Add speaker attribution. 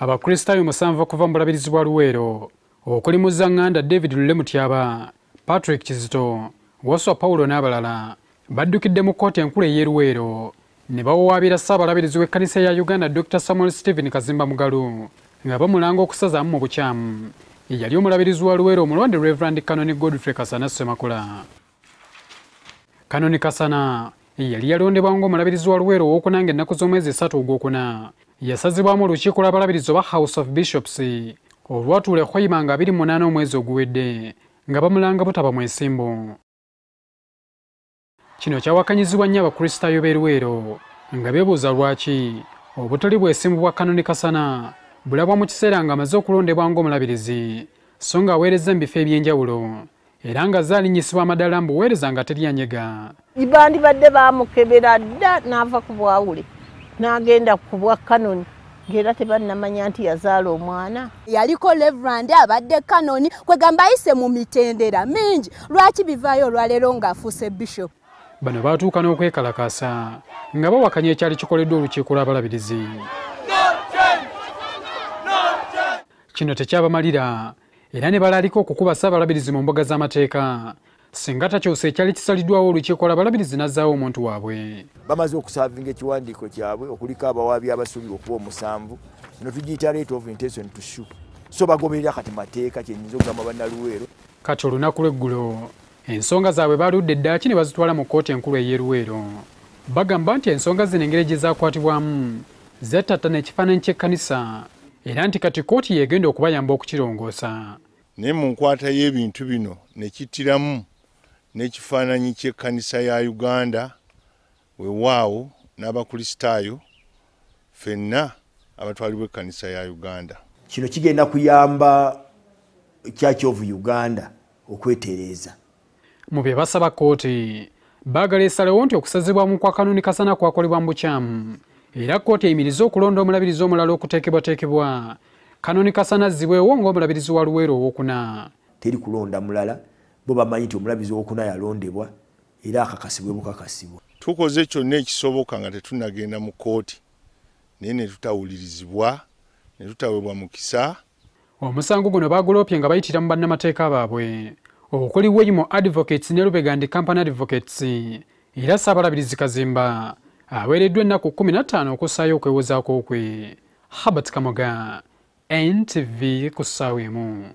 Speaker 1: abakristaayo musanvu okuva mu bulabirizi bwa luweero okuli muzaŋŋanda david lule mutyaba patrick kizito waswa pawulo n'abalala baddukidde mu kkooti enkulu ey'eruweero ne bawawaabira ssaabalabirizi w'ekkanisa ya uganda dr samuel stephen kazimba mugalu nga bamulanga okusazaamu mu bukyamu. Yali omulabirizi wa luweero omulonde reverand kanoni godfrey kasana semakula kanoni kasana yali yalondebwa ng'omulabirizi wa luweero ow'okunanga ennaku z'omwezi esatu ogwokuna yasazibwamu olukiiko lw'abalabirizi oba house of bishops olwatuula ehwayima nga 28 omwezi oguwedde nga bamulanga butaba mwesimbu kino kyawakanyizibwa nnyo abakristaayo b'eruweero nga beebuuza lwaki obutali bwesimbu bwa kanoni kasana bulabwa mu kiseera ng'amaze okulondebwa ng'omulabirizi so ng'aweereza mu bifo eby'enjawulo era nga zaalinyisibwa amadala mbuweereza nga teryanyega
Speaker 2: bandibadde bamukebera dda n'ava ku bwawule n'agenda ku bwa kanoni ng'era tebannamanya nti yazaala omwana.
Speaker 3: Yaliko levrand abadde kanoni kwegamba ayise mu mitendera mingi. Lwaki bivaayo olwaleero ng'afuuse bishop?
Speaker 1: Bano baatuuka n'okwekalakaasa nga bawakanya ekyali kikoleddwa olukiiko lw'abalabirizi. Kino tekyabamalira era ne balaalika okukuba ssaabalabirizi mu mbuga z'amateeka singa takyusa ekyali kisaliddwawo olukiiko lw'abalabirizi n'azzaawo omuntu waabwe.
Speaker 4: Bamaze okusaavinga ekiwandiiko kyabwe okuliko abawaabi abasuubirwa okuba omusanvu no tugiyita rate of intention to sue so bagoberera kati mateeka kyenyinza okugamba bannaluweero.
Speaker 1: Kati olunaku lw'eggulo ensonga zaabwe baaludde eddaaki ne bazitwala mu kkooti enkulu ey'eruweero bagamba nti ensonga zino engeri gye zaakwatibwamu zettattana ekifaananyi ky'ekkanisa era nti kati kkooti yeegenda okubayamba okukirongoosa.
Speaker 5: Naye mu nkwata y'ebintu bino ne kittiramu n'ekifaananyi ky'ekkanisa ya uganda weewaawo n'abakristaayo ffenna abatwalibwa ekkanisa ya uganda.
Speaker 4: Kino kigenda kuyamba church of uganda okwetereeza.
Speaker 1: Mu bye basaba kkooti baagala esalewo nti okusazibwamu kwa kanoni kasana kwakolebwa mu bukyamu. Era kkooti eyimirize okulonda omulabirizi omulala okuteekebwateekebwa. Kanoni kasana azzibwewo ng'omulabirizi wa luweero owokuna.
Speaker 4: Teri kulonda mulala bo bamanyi nti omulabirizi owokuna yalondebwa era akakasibwe bukakasibwa
Speaker 5: tukoze kyonna ekisoboka nga tetunnagenda mu kkooti. Naye ne tutawulirizibwa ne tutaweebwa mukisa.
Speaker 1: Omusango guno baagulopye nga bayitira mu bannamateeka baabwe. Okuli weyimo advocates ne lubegandi company advocates era ssaabalabirizi kazimba aweereddwa ennaku 15 okussaayo okwewozaako kwe habert kamoga ntv ku ssaawa emu